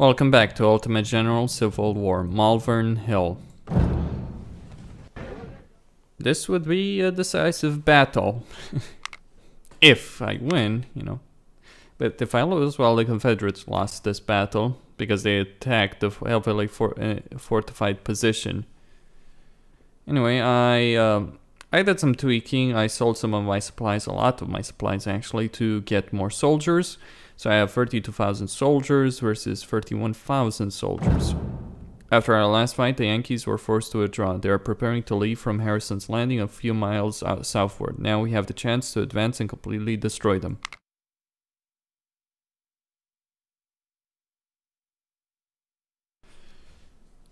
Welcome back to Ultimate General Civil War, Malvern Hill. This would be a decisive battle. if I win, you know. But if I lose, well, the Confederates lost this battle because they attacked the heavily for, uh, fortified position. Anyway, I uh, I did some tweaking. I sold some of my supplies, a lot of my supplies actually, to get more soldiers. So I have 32,000 soldiers versus 31,000 soldiers. After our last fight, the Yankees were forced to withdraw. They are preparing to leave from Harrison's Landing a few miles uh, southward. Now we have the chance to advance and completely destroy them.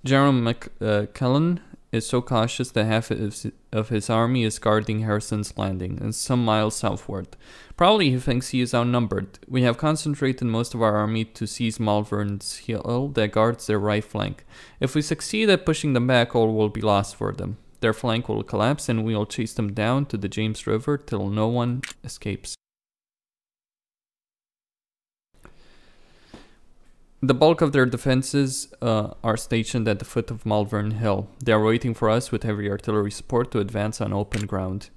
General McClellan uh, is so cautious that half of his army is guarding Harrison's Landing and some miles southward. Probably he thinks he is outnumbered. We have concentrated most of our army to seize Malvern's hill that guards their right flank. If we succeed at pushing them back, all will be lost for them. Their flank will collapse and we will chase them down to the James River till no one escapes. The bulk of their defenses uh, are stationed at the foot of Malvern Hill. They are waiting for us with heavy artillery support to advance on open ground.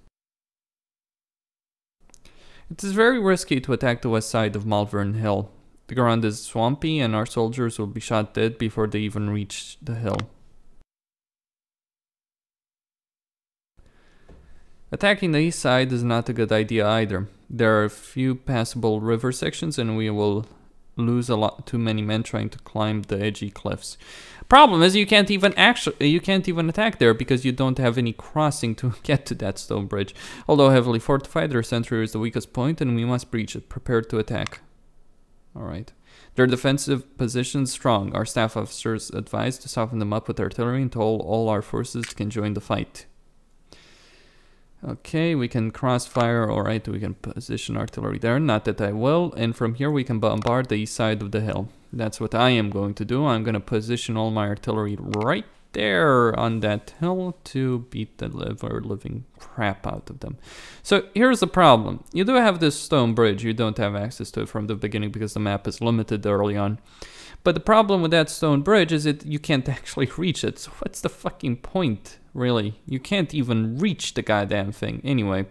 It is very risky to attack the west side of Malvern Hill. The ground is swampy and our soldiers will be shot dead before they even reach the hill. Attacking the east side is not a good idea either. There are a few passable river sections and we will lose a lot too many men trying to climb the edgy cliffs. Problem is you can't even actually you can't even attack there because you don't have any crossing to get to that stone bridge. Although heavily fortified, their center is the weakest point and we must breach it, prepared to attack. Alright. Their defensive position strong. Our staff officers advised to soften them up with artillery until all our forces can join the fight. Okay, we can crossfire, alright, we can position artillery there, not that I will, and from here we can bombard the east side of the hill. That's what I am going to do, I'm going to position all my artillery right there on that hill to beat the liver living crap out of them. So here's the problem, you do have this stone bridge, you don't have access to it from the beginning because the map is limited early on. But the problem with that stone bridge is that you can't actually reach it. So what's the fucking point, really? You can't even reach the goddamn thing. Anyway.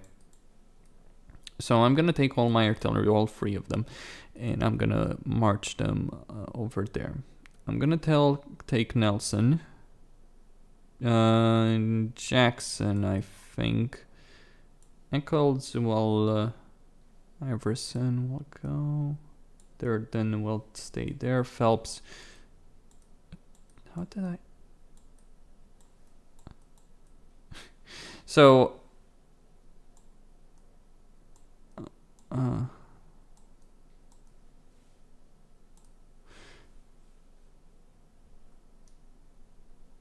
So I'm gonna take all my artillery, all three of them, and I'm gonna march them uh, over there. I'm gonna tell take Nelson, uh, Jackson, I think. Eccles, well, uh, Iverson will go there, then we'll stay there. Phelps. How did I? So. Uh,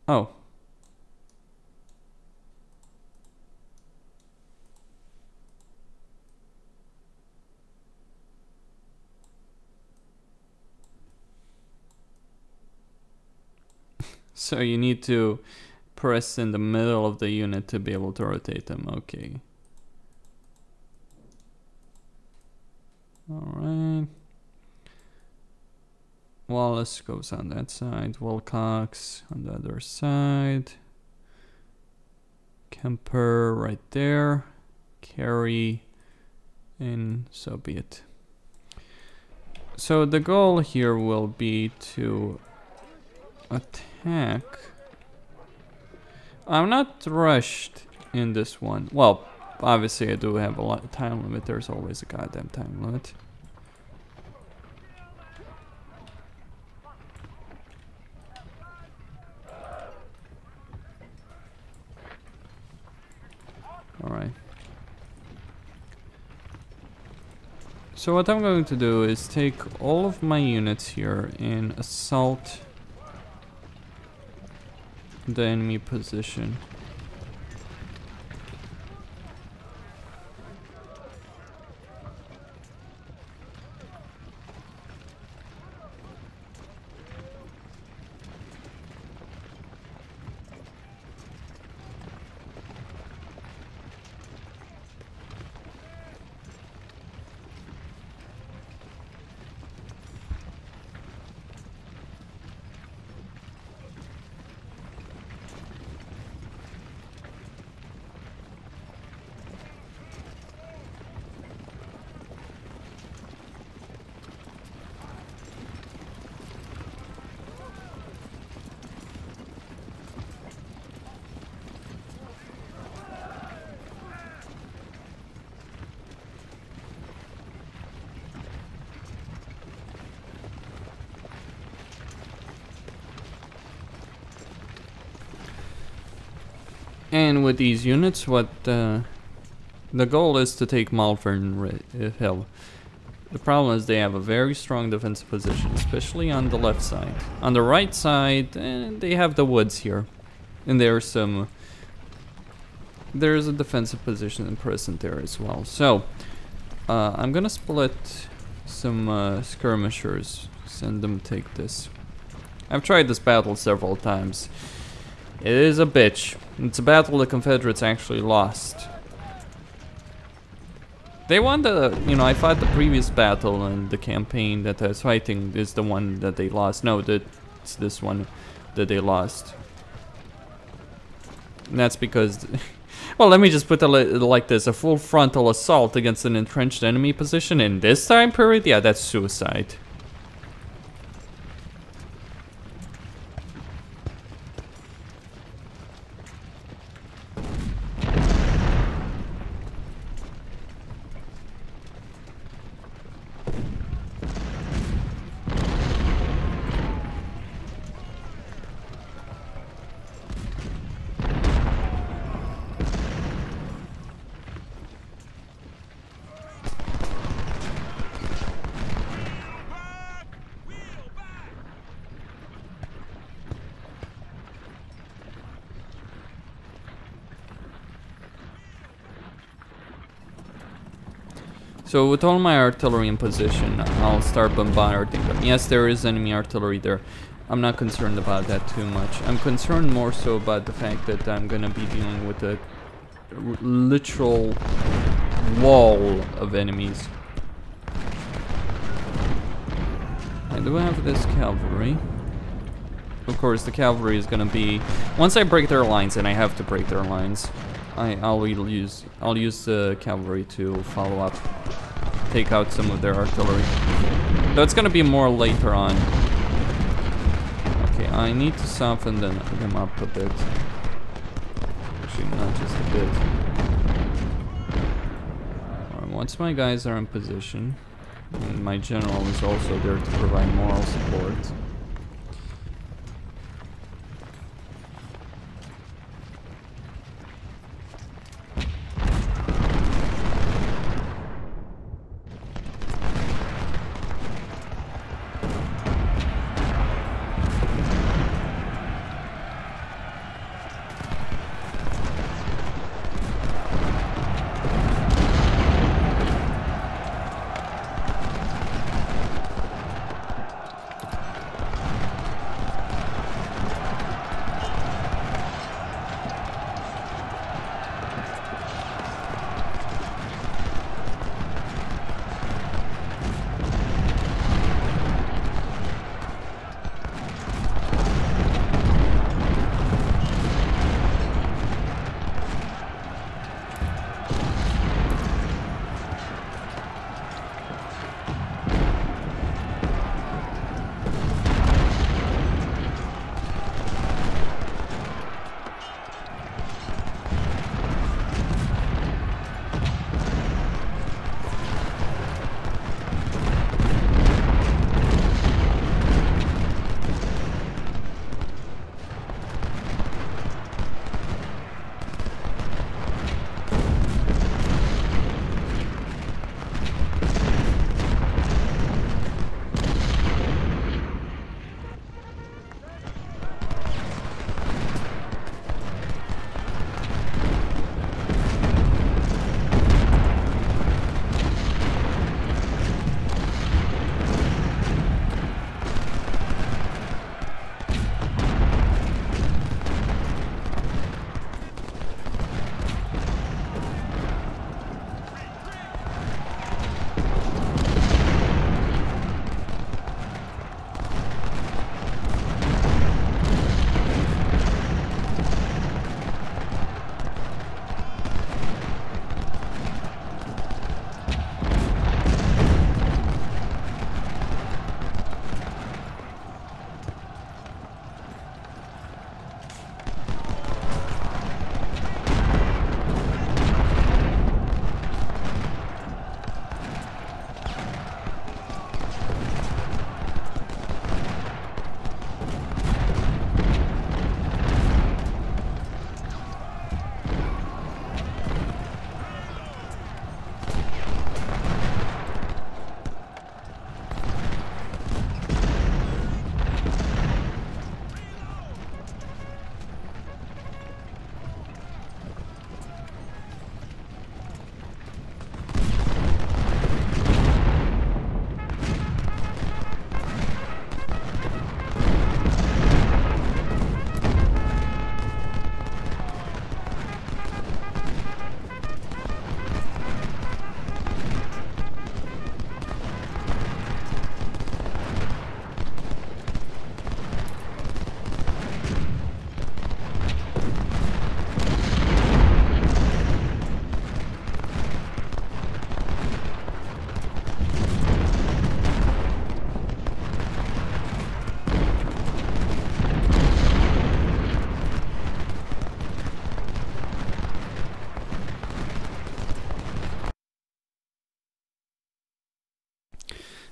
oh. So you need to press in the middle of the unit to be able to rotate them. Okay. Alright. Wallace goes on that side. Wilcox on the other side. Kemper right there. Carey. And so be it. So the goal here will be to attack. I'm not rushed in this one. Well, obviously I do have a lot time limit. There's always a goddamn time limit. Alright. So what I'm going to do is take all of my units here and assault the enemy position. With these units, what uh, the goal is to take Malvern uh, Hill. The problem is they have a very strong defensive position, especially on the left side. On the right side, eh, they have the woods here, and there's some. There's a defensive position present there as well. So, uh, I'm gonna split some uh, skirmishers, send them take this. I've tried this battle several times. It is a bitch. It's a battle the Confederates actually lost. They won the, you know, I fought the previous battle and the campaign that I was fighting is the one that they lost. No, that it's this one that they lost. And that's because, well, let me just put it like this: a full frontal assault against an entrenched enemy position in this time period, yeah, that's suicide. So with all my artillery in position, I'll start bombarding them. Yes, there is enemy artillery there. I'm not concerned about that too much. I'm concerned more so about the fact that I'm gonna be dealing with a literal wall of enemies. I do have this cavalry. Of course, the cavalry is gonna be once I break their lines, and I have to break their lines. I I'll use I'll use the cavalry to follow up, take out some of their artillery. Though it's gonna be more later on. Okay, I need to soften them, them up a bit. Actually, not just a bit. Alright, once my guys are in position, and my general is also there to provide moral support.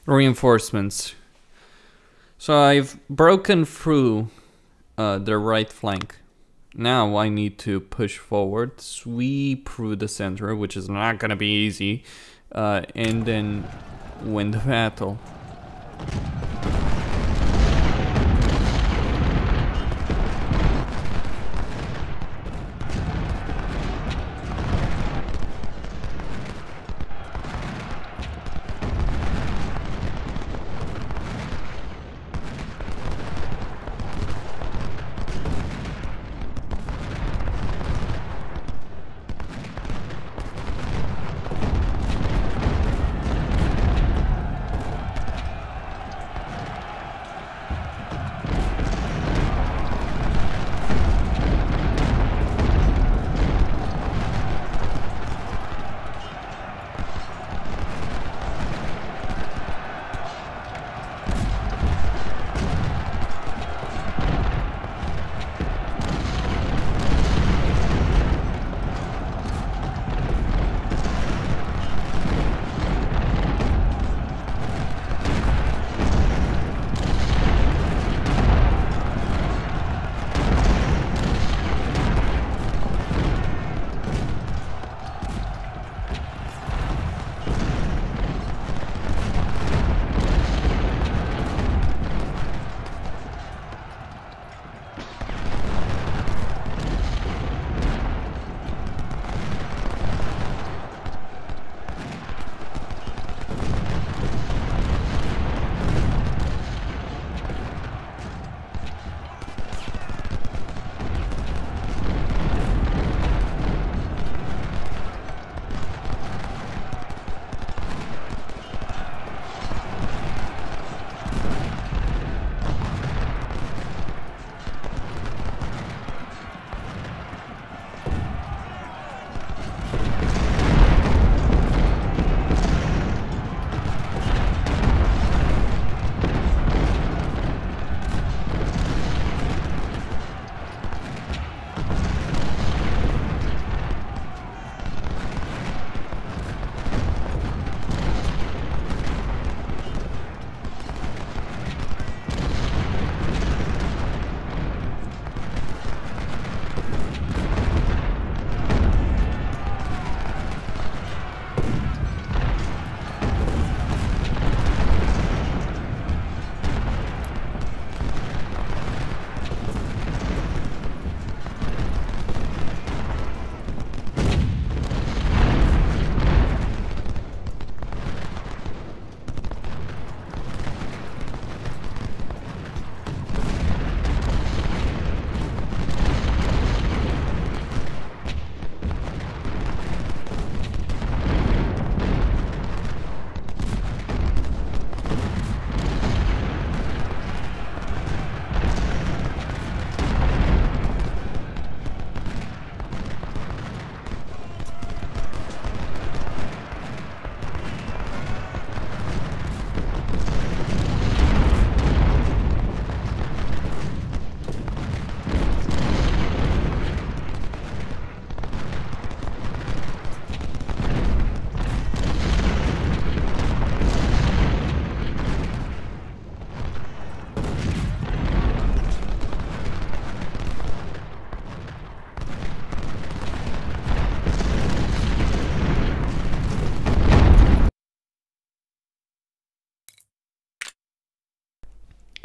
Reinforcements. So I've broken through uh, the right flank. Now I need to push forward, sweep through the center, which is not gonna be easy, uh, and then win the battle.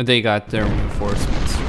They got their reinforcements.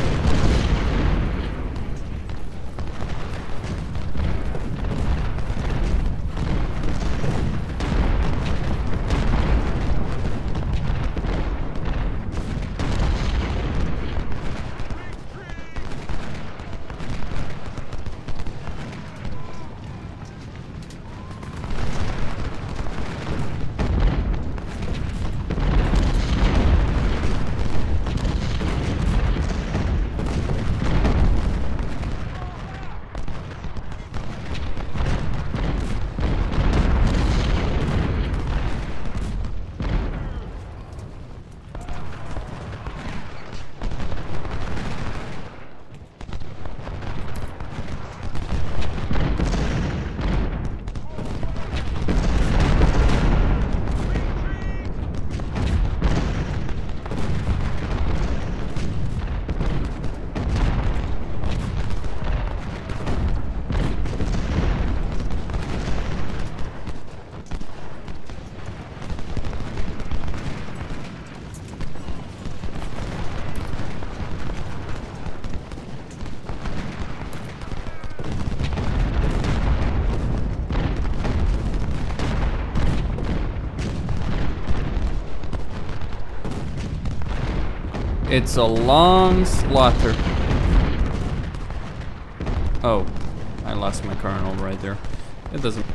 It's a long slaughter. Oh, I lost my colonel right there. It doesn't...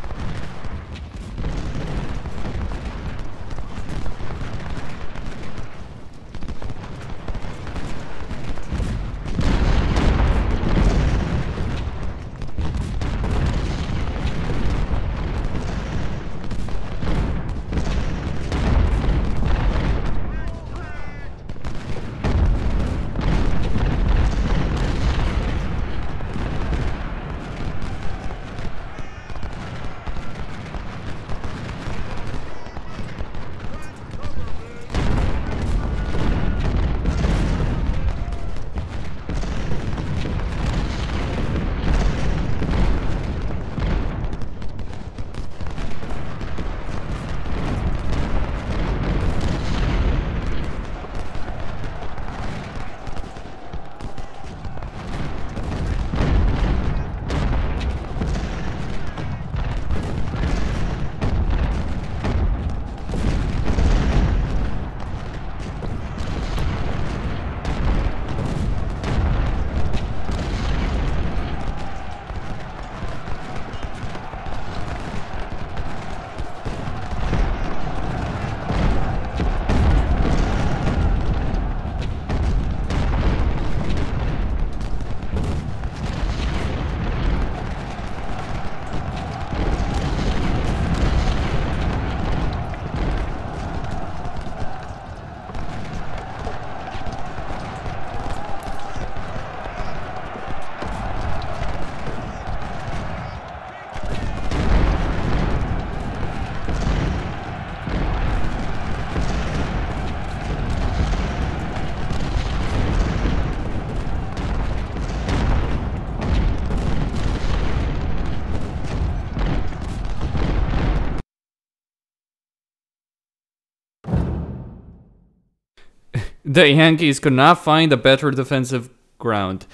The Yankees could not find a better defensive ground.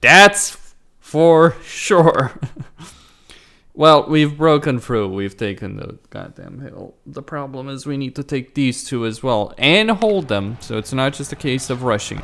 That's for sure. well, we've broken through. We've taken the goddamn hill. The problem is we need to take these two as well and hold them. So it's not just a case of rushing.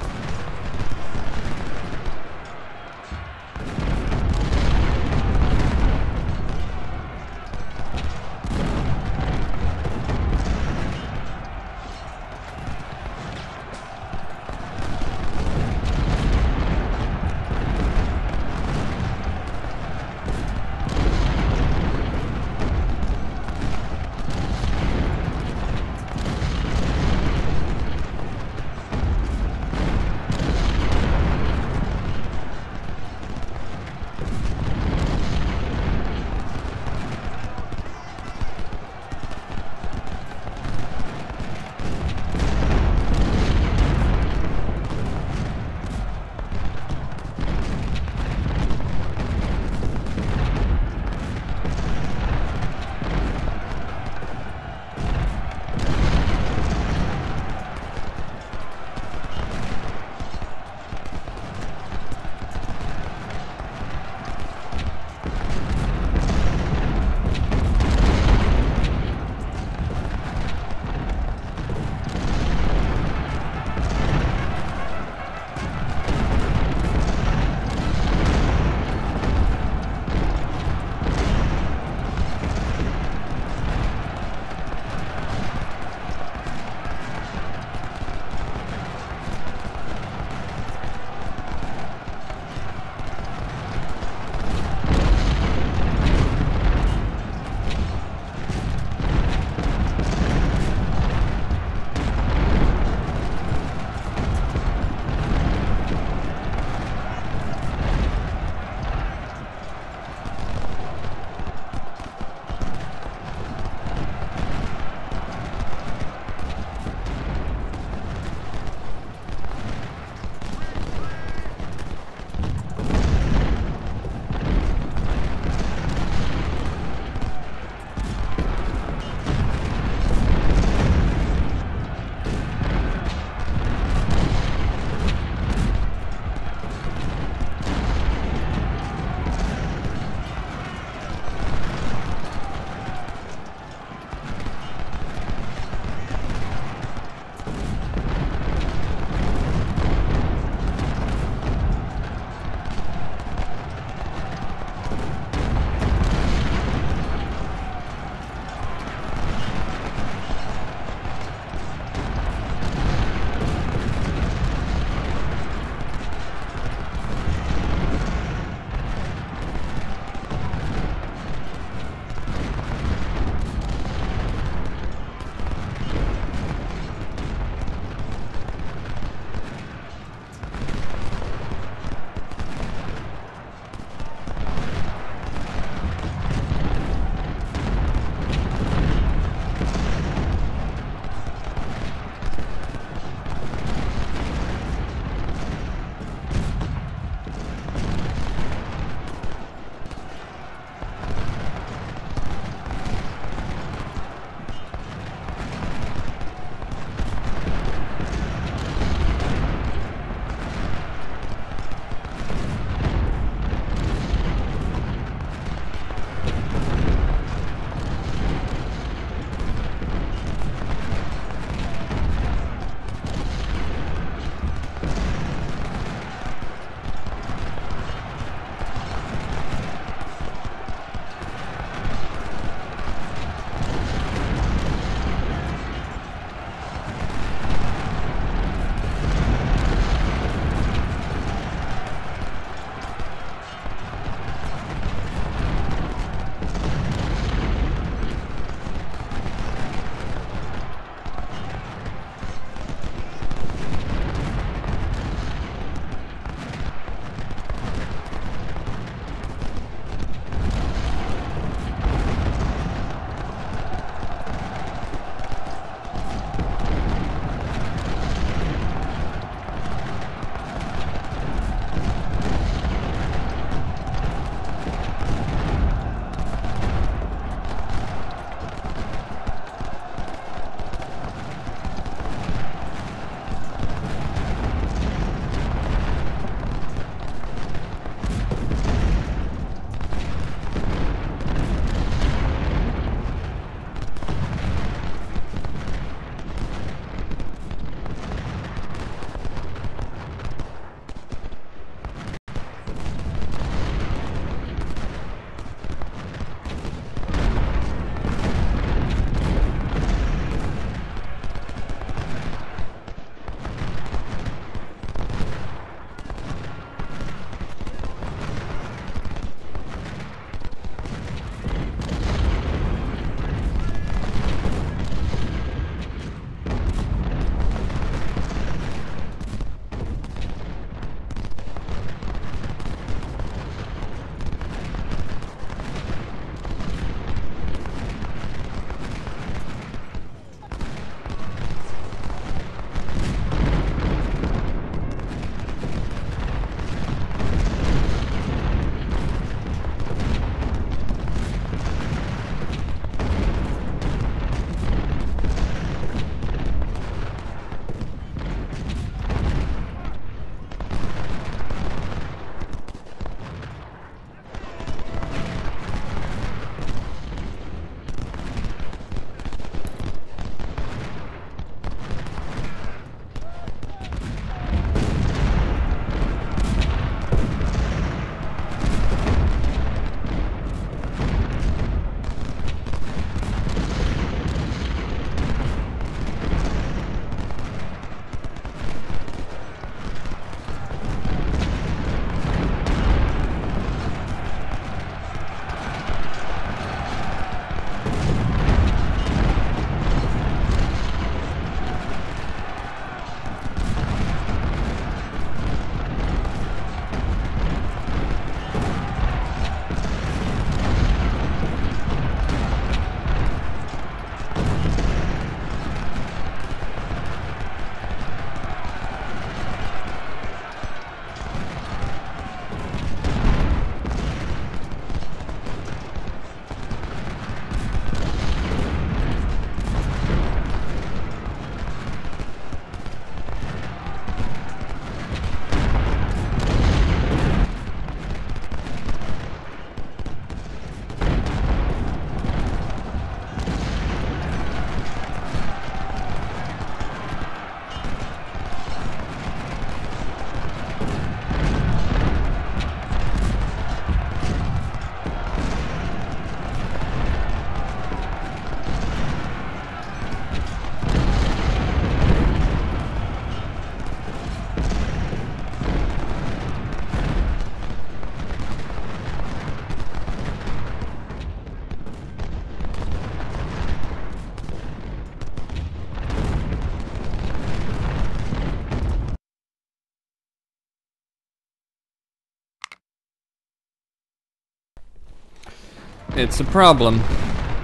It's a problem.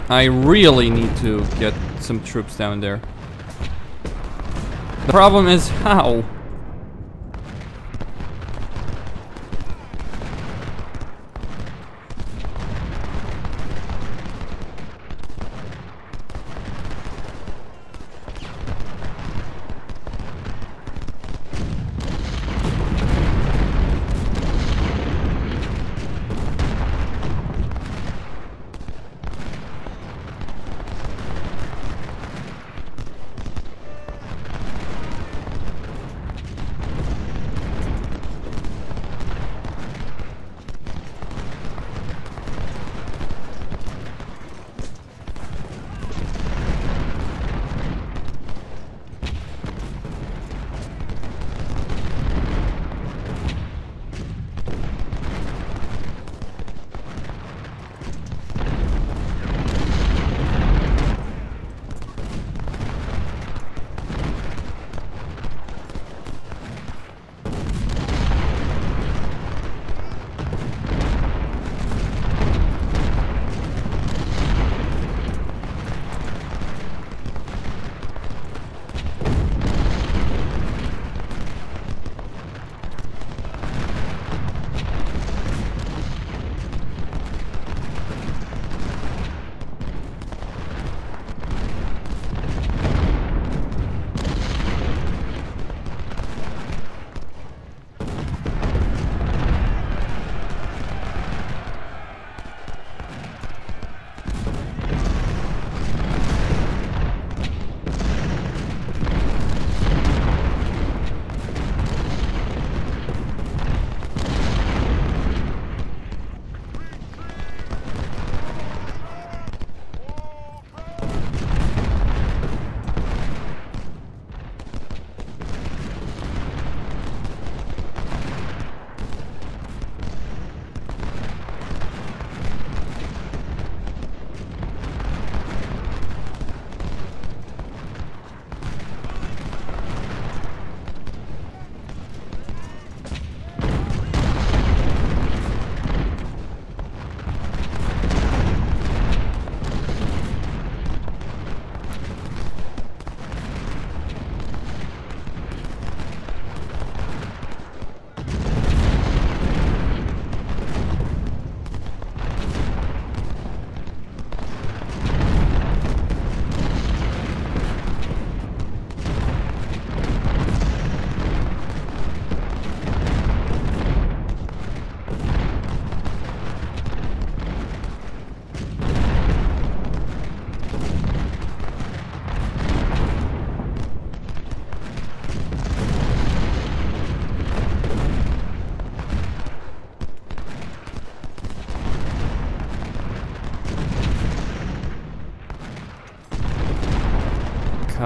I really need to get some troops down there. The problem is how?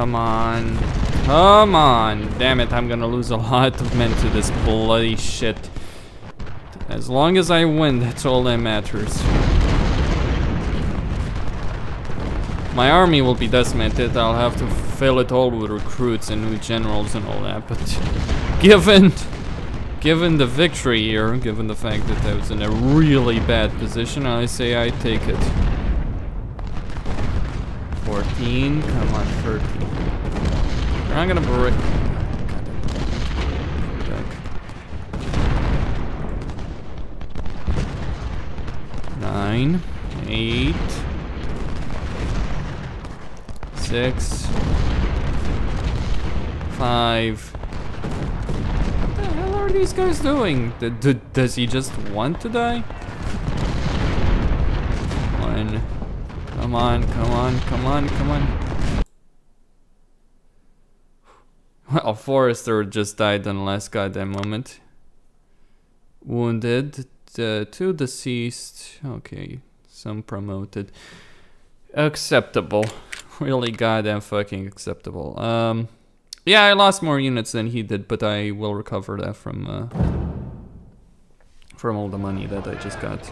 Come on. Come on. Damn it, I'm gonna lose a lot of men to this bloody shit. As long as I win, that's all that matters. My army will be decimated. I'll have to fill it all with recruits and new generals and all that. But given, given the victory here, given the fact that I was in a really bad position, I say I take it. 14, come on, 13. We're not gonna break. Nine, eight, six, five. What the hell are these guys doing? D does he just want to die? Come on, come on, come on, come on. Well, Forrester just died in the last goddamn moment. Wounded. Uh, two deceased. Okay, some promoted. Acceptable. Really goddamn fucking acceptable. Um, yeah, I lost more units than he did, but I will recover that from uh, from all the money that I just got.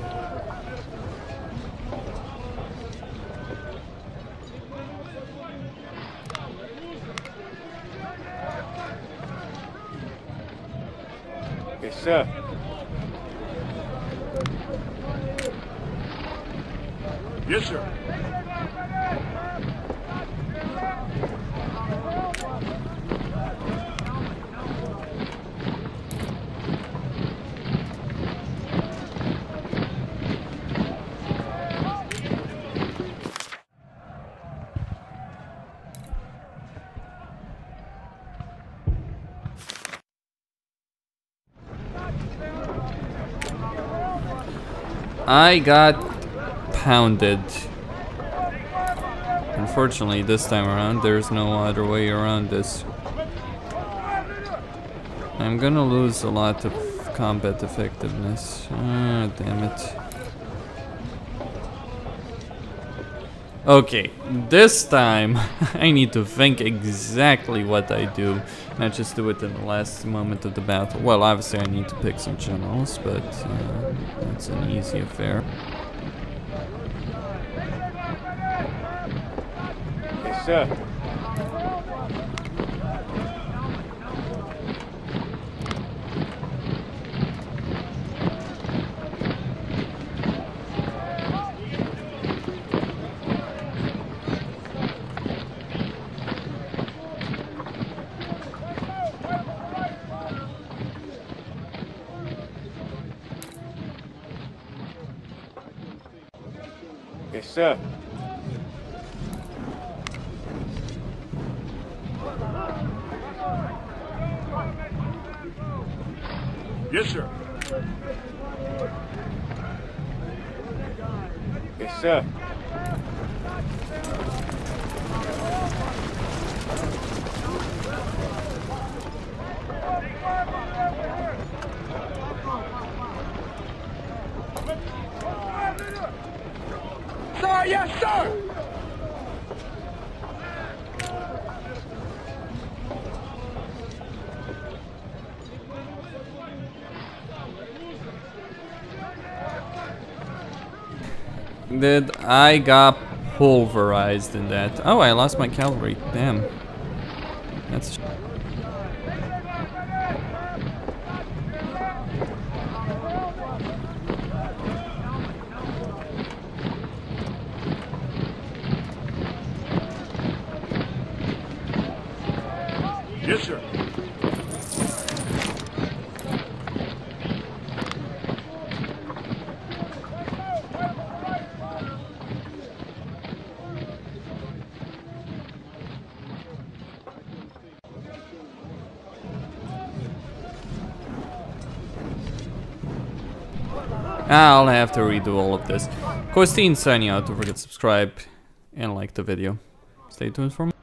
Yes, sir. I got pounded. Unfortunately, this time around, there's no other way around this. I'm gonna lose a lot of combat effectiveness. Ah, damn it. Okay, this time I need to think exactly what I do, not just do it in the last moment of the battle. Well, obviously I need to pick some generals, but uh, that's an easy affair. Yes, sir. Yes, sir. Yes, sir. Yes, sir. Sir, yes, sir. Did I got pulverized in that? Oh, I lost my cavalry. Damn. That's. Have to redo all of this. Costin signing out. Don't forget to subscribe and like the video. Stay tuned for more.